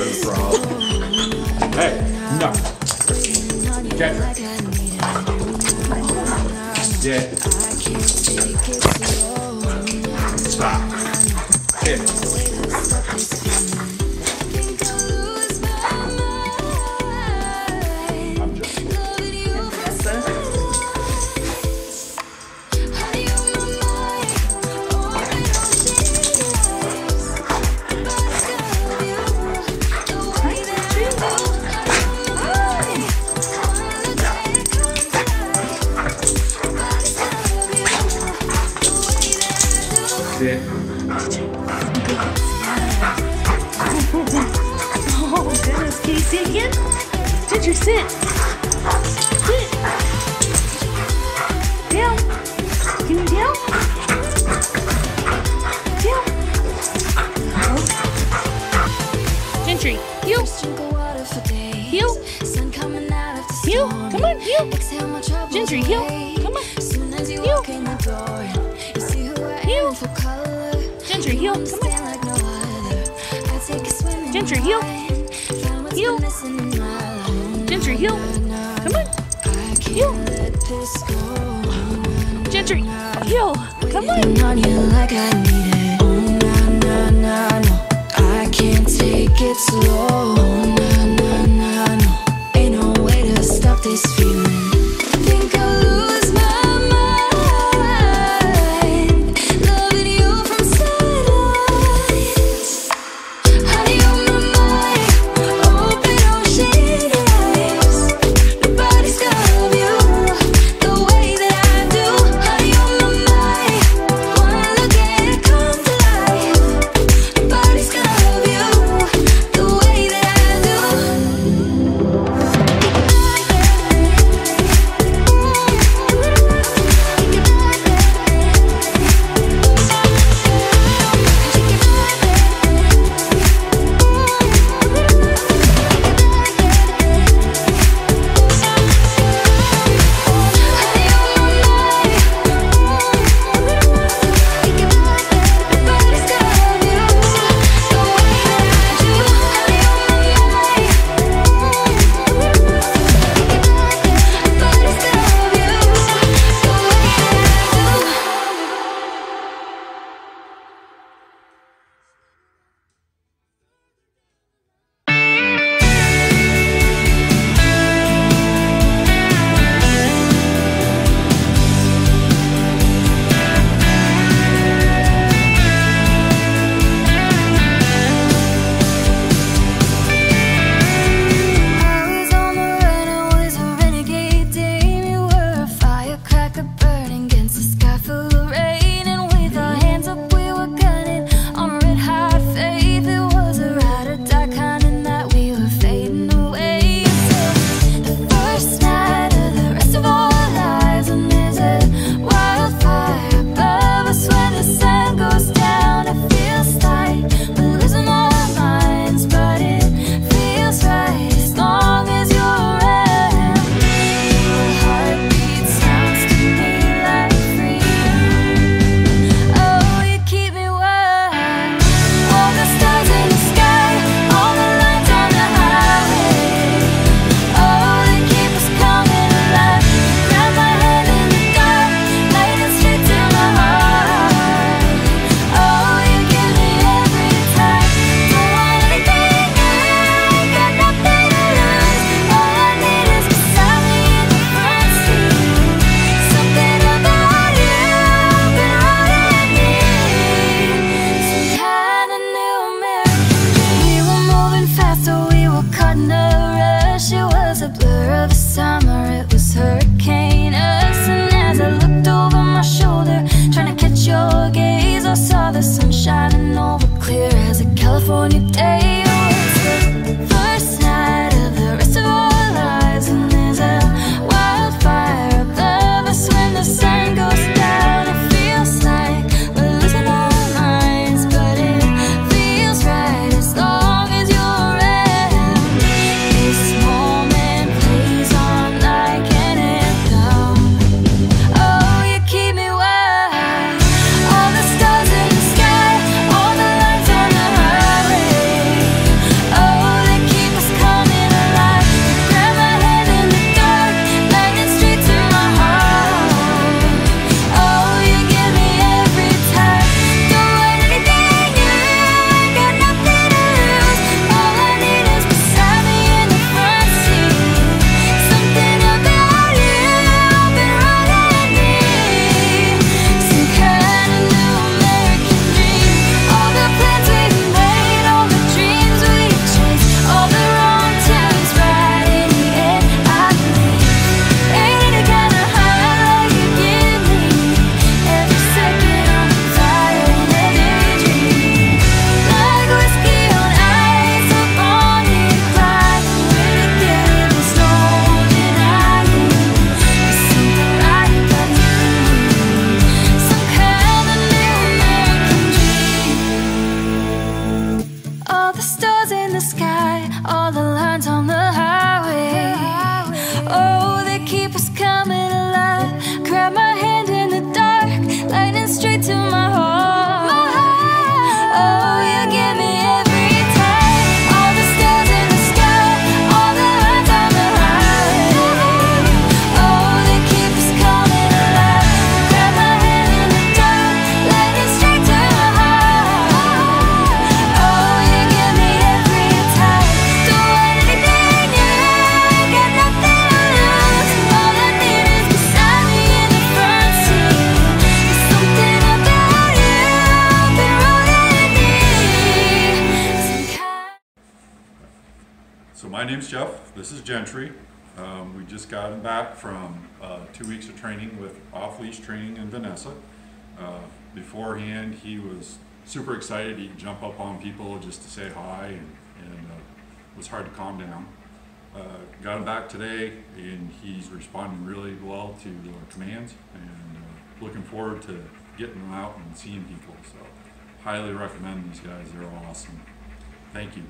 Hey, no. Okay. Yeah. Stop. Hit. oh goodness, can you sit again? Gentry, sit. Sit. Down. Can you down? Down. Oh. Gentry, heel. Heel. Heel. Come on, heel. Gentry, heel. Come on. Heel. Heel. Gentry, heel. Come on. Gentry, heel. Heel. Gentry, heel. Come on. Heel. Gentry, heel. Come on. I can't take it slow. My name's Jeff. This is Gentry. Um, we just got him back from uh, two weeks of training with off-leash training in Vanessa. Uh, beforehand, he was super excited. He'd jump up on people just to say hi, and, and uh, it was hard to calm down. Uh, got him back today, and he's responding really well to our commands, and uh, looking forward to getting him out and seeing people. So, highly recommend these guys. They're awesome. Thank you.